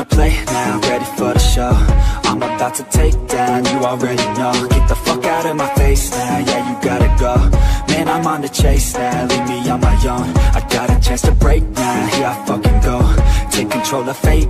to play now? Ready for the show? I'm about to take down, you already know. Get the fuck out of my face now, yeah you gotta go. Man, I'm on the chase now, leave me on my own. I got a chance to break now, here I fucking go. Take control of fate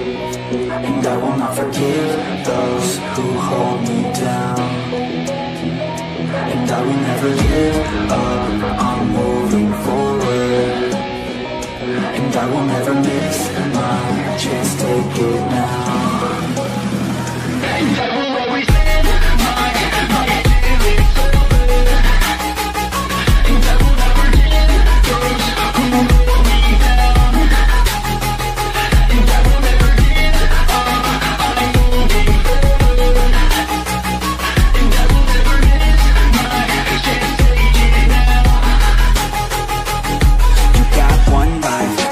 And I will not forgive those who hold me down. And I will never give up, I'm moving forward. And I will never miss my chance, take it now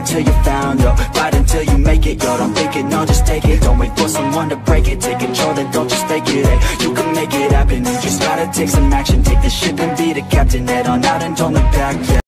until you found, yo Fight until you make it, yo Don't think it, no, just take it. Don't wait for someone to break it. Take control, then don't just fake it, hey You can make it happen. You just gotta take some action. Take the ship and be the captain. Head on out and don't look back, yeah